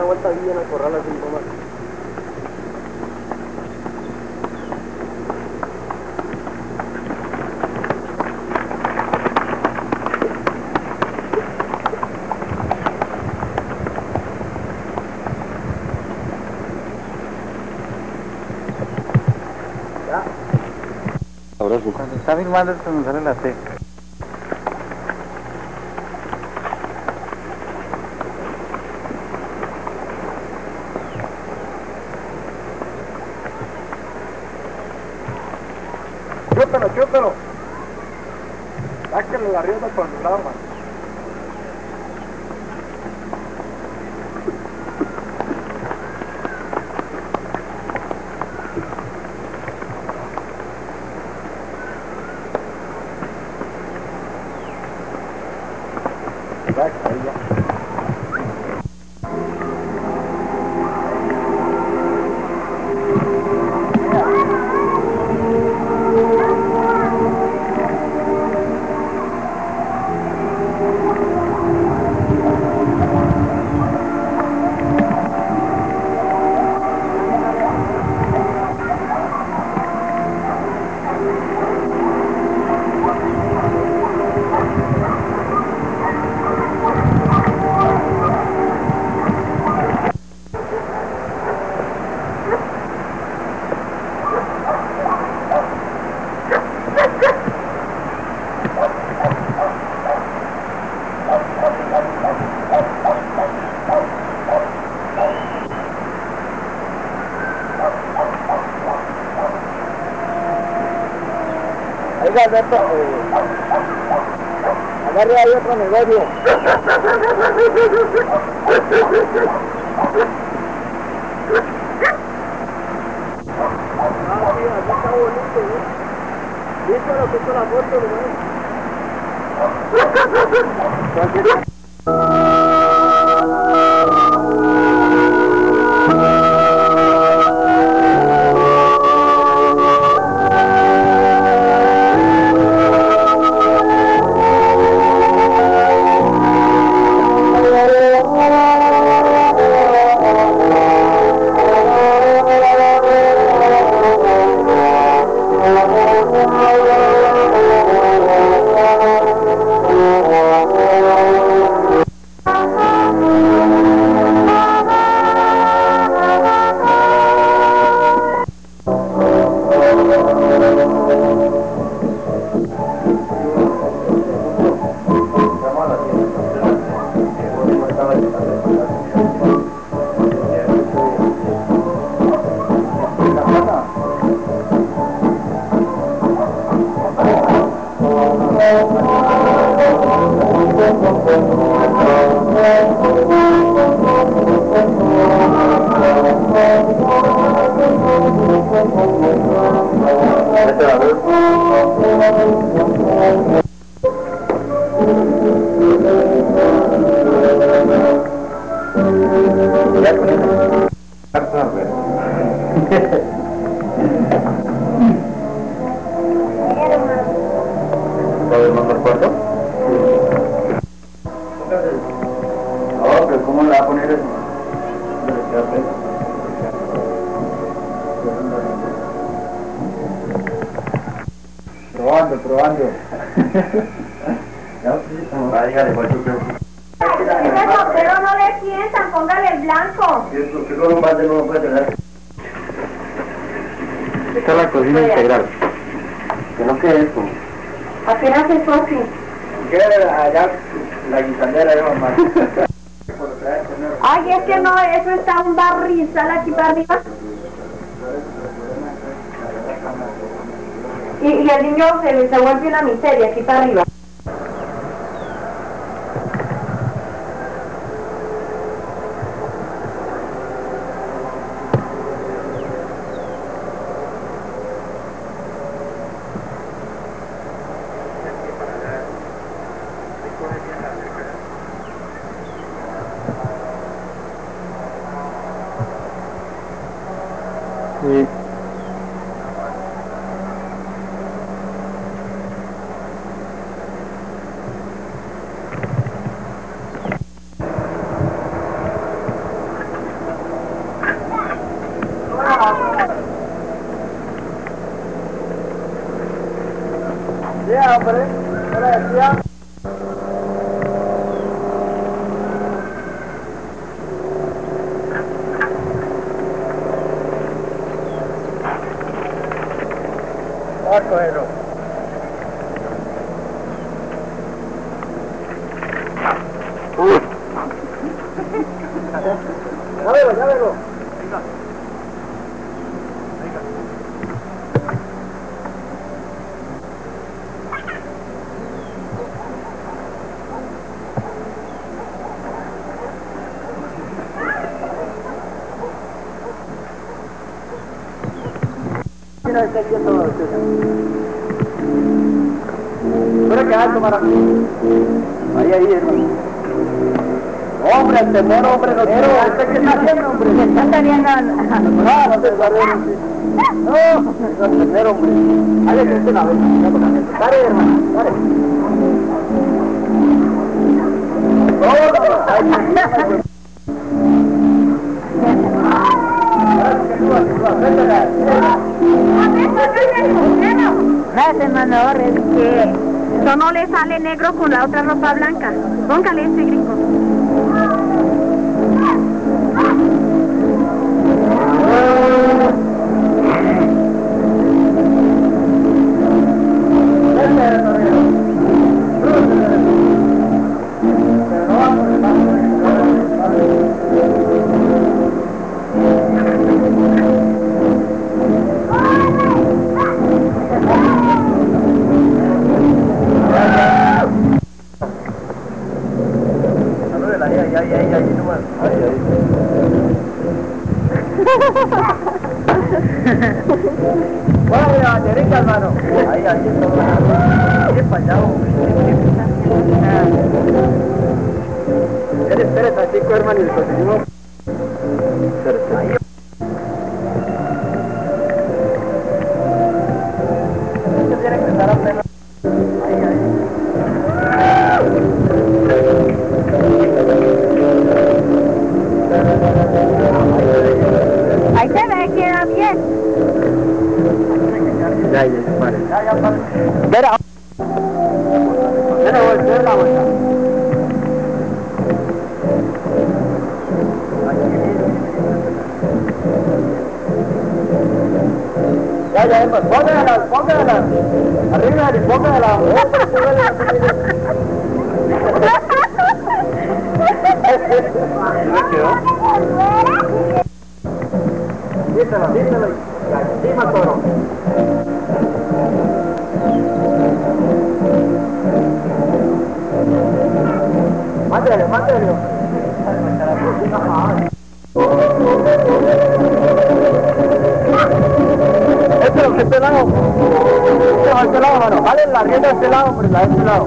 una vuelta bien al corral así nomás. Sabroso. Cuando está filmando es cuando sale la T. Chúpelo, chúpelo. Sáquenle la rienda con el Gracias. Sombrero no le sientan, póngale el blanco. Si es porque con un balde no lo puede tener. Esta es la cocina integral. Que no quede esto. Apenas es así. Queda allá la guitarrera de mamá. Ay, es que no, eso está un barrizal aquí para arriba. Y, y el niño se se vuelve una miseria aquí para arriba. बहुत कह रहा हूँ Espera que alto para mí. Ahí, ahí. Hombre, el temor, hombre, no quiero. ¿Qué está haciendo, hombre? Se está teniendo... No, no te. No, no, tener, hombre. Dale, este la vez. Dale, hermano, dale. Gracias, hermano, es que no le sale negro con la otra ropa blanca. Póngale este gringo. Ya, ya, Emma, póngala, póngala. Arriba, póngala. Díselo, díselo. Encima toro. Mándale, mándale. Este es este lado. Este es este lado, mano. Vale la rienda de este lado, pero la de este lado.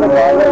the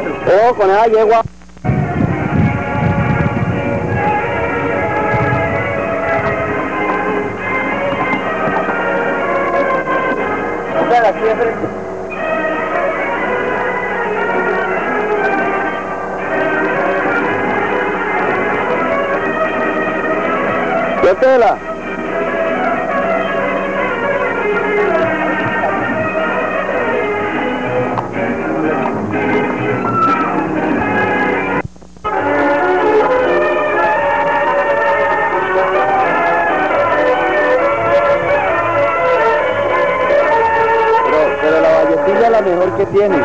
la yegua. Espera, aquí de frente. ¿Qué tela? La mejor que tiene.